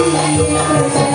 Música